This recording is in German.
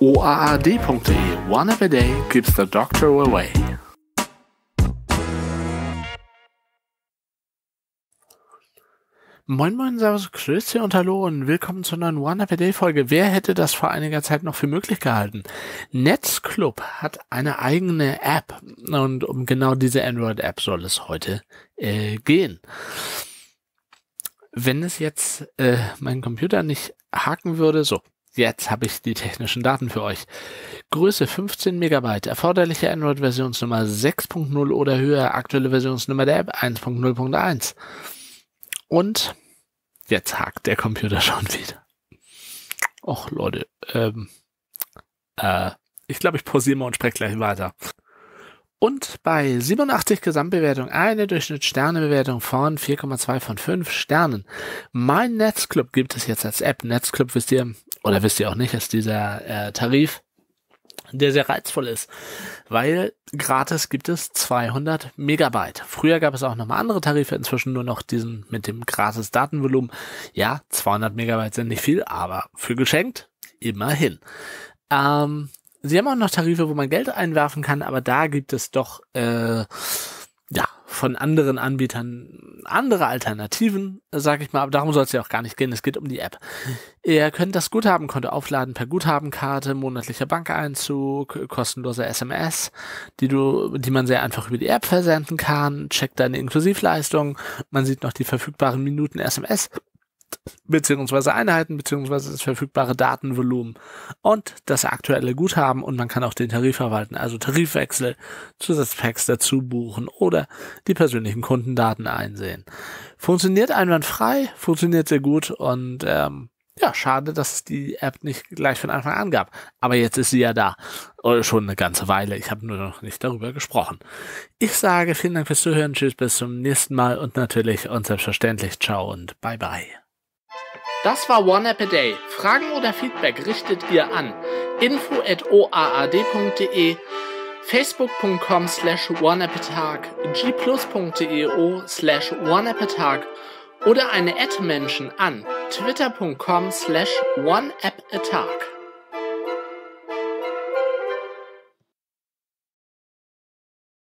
oaad.de One Every Day keeps the doctor away. Moin Moin, Servus, Grüße und Hallo und willkommen zur neuen One Every Day Folge. Wer hätte das vor einiger Zeit noch für möglich gehalten? Netzclub hat eine eigene App und um genau diese Android-App soll es heute äh, gehen. Wenn es jetzt äh, mein Computer nicht haken würde, so, Jetzt habe ich die technischen Daten für euch. Größe 15 Megabyte, erforderliche Android-Versionsnummer 6.0 oder höher, aktuelle Versionsnummer der App 1.0.1. Und jetzt hakt der Computer schon wieder. Och Leute, ähm, äh, ich glaube, ich pausiere mal und spreche gleich weiter. Und bei 87 Gesamtbewertung eine Durchschnitt-Sternebewertung von 4,2 von 5 Sternen. Mein Netzclub gibt es jetzt als App. Netzclub wisst ihr, oder wisst ihr auch nicht, ist dieser äh, Tarif, der sehr reizvoll ist, weil gratis gibt es 200 Megabyte. Früher gab es auch nochmal andere Tarife, inzwischen nur noch diesen mit dem gratis Datenvolumen. Ja, 200 Megabyte sind nicht viel, aber für geschenkt immerhin. Ähm, sie haben auch noch Tarife, wo man Geld einwerfen kann, aber da gibt es doch äh, ja, von anderen Anbietern andere Alternativen, sage ich mal, aber darum soll es ja auch gar nicht gehen. Es geht um die App. Ihr könnt das Guthabenkonto aufladen per Guthabenkarte, monatlicher Bankeinzug, kostenlose SMS, die du, die man sehr einfach über die App versenden kann, checkt deine Inklusivleistung, man sieht noch die verfügbaren Minuten SMS beziehungsweise Einheiten, beziehungsweise das verfügbare Datenvolumen und das aktuelle Guthaben und man kann auch den Tarif verwalten, also Tarifwechsel, Zusatzpacks dazu buchen oder die persönlichen Kundendaten einsehen. Funktioniert einwandfrei, funktioniert sehr gut und ähm, ja, schade, dass es die App nicht gleich von Anfang an gab. Aber jetzt ist sie ja da. Oder schon eine ganze Weile. Ich habe nur noch nicht darüber gesprochen. Ich sage vielen Dank fürs Zuhören. Tschüss, bis zum nächsten Mal und natürlich und selbstverständlich ciao und bye bye. Das war One App a Day. Fragen oder Feedback richtet ihr an info@oaad.de, facebook.com slash oneappatag, gplus.eo slash oneappatag oder eine Ad-Menschen an twitter.com slash oneappatag.